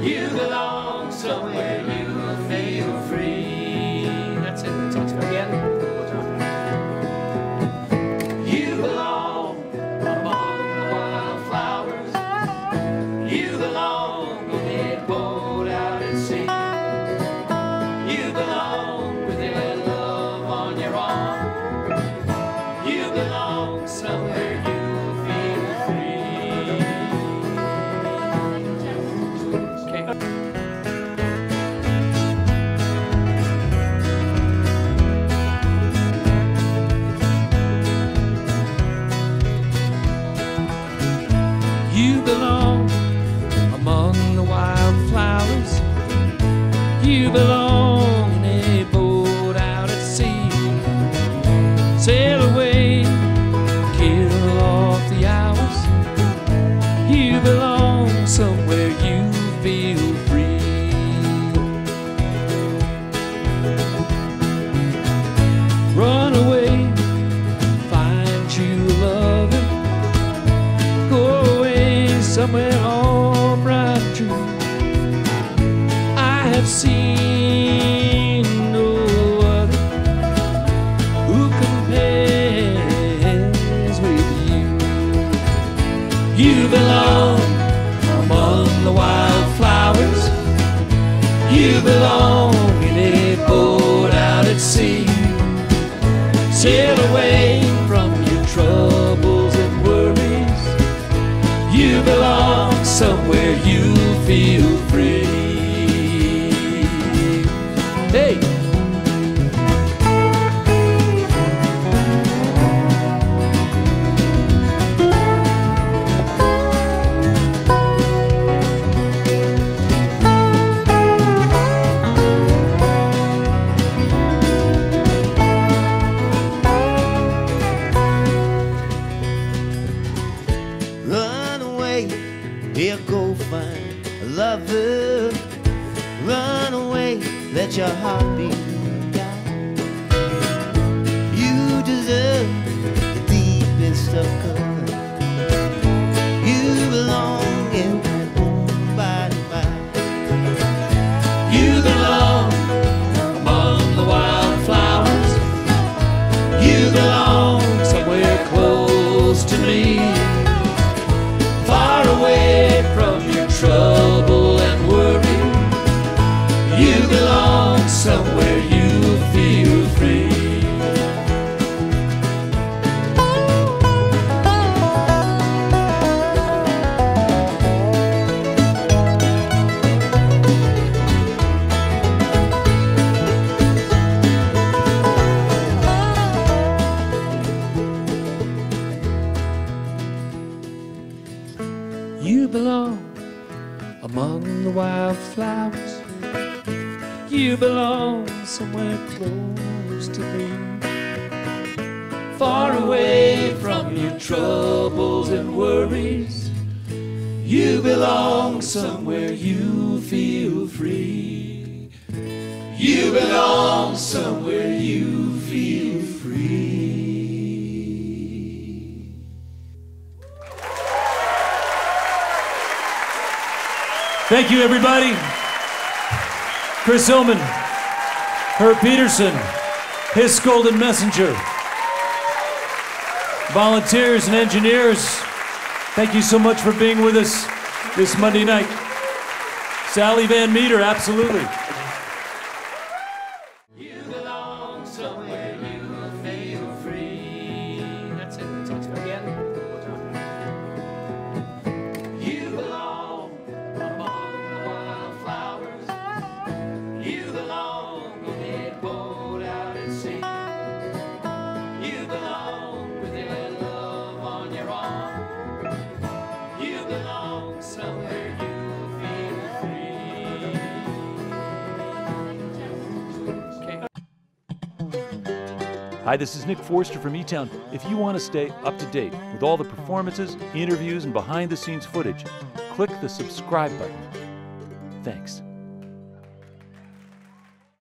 You belong somewhere belong among the wildflowers. You belong in a boat out at sea. Sail away, kill off the hours. You belong somewhere somewhere all bright and true. I have seen no other who compares with you. You belong among the wildflowers. You belong away, here go find a lover. Run away, let your heart be guide. You deserve the deepest of cover. You belong in by the fire. You belong among the wildflowers. You belong somewhere close to me. Belong among the wildflowers. You belong somewhere close to me. Far away from your troubles and worries. You belong somewhere you feel free. You belong somewhere Thank you, everybody. Chris Hillman, Herb Pedersen, Hiss Golden Messenger, volunteers and engineers. Thank you so much for being with us this Monday night. Sally Van Meter, absolutely. Hi, this is Nick Forster from E Town. If you want to stay up to date with all the performances, interviews, and behind the scenes footage, click the subscribe button. Thanks.